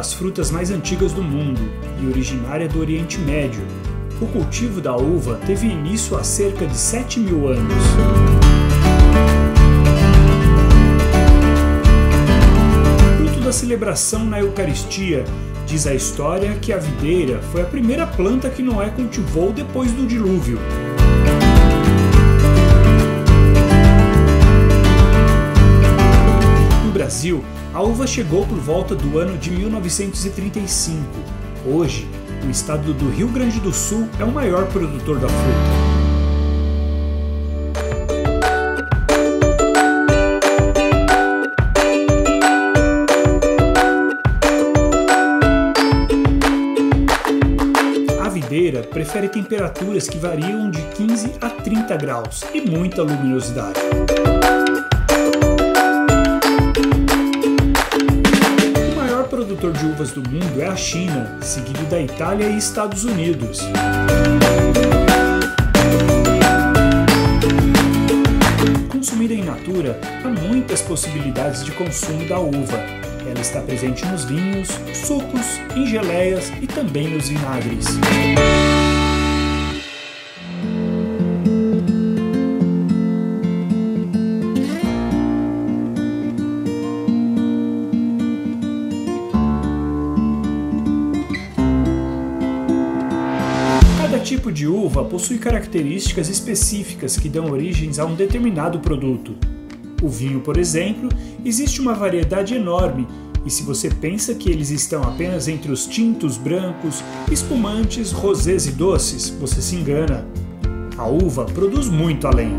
das frutas mais antigas do mundo e originária do Oriente Médio. O cultivo da uva teve início há cerca de 7 mil anos. Fruto da celebração na Eucaristia, diz a história que a videira foi a primeira planta que Noé cultivou depois do dilúvio. Brasil, a uva chegou por volta do ano de 1935. Hoje, o estado do Rio Grande do Sul é o maior produtor da fruta. A videira prefere temperaturas que variam de 15 a 30 graus e muita luminosidade. De uvas do mundo é a China, seguido da Itália e Estados Unidos. Consumida em natura, há muitas possibilidades de consumo da uva. Ela está presente nos vinhos, sucos, em geleias e também nos vinagres. Tipo de uva possui características específicas que dão origens a um determinado produto. O vinho, por exemplo, existe uma variedade enorme, e se você pensa que eles estão apenas entre os tintos brancos, espumantes, rosés e doces, você se engana. A uva produz muito além.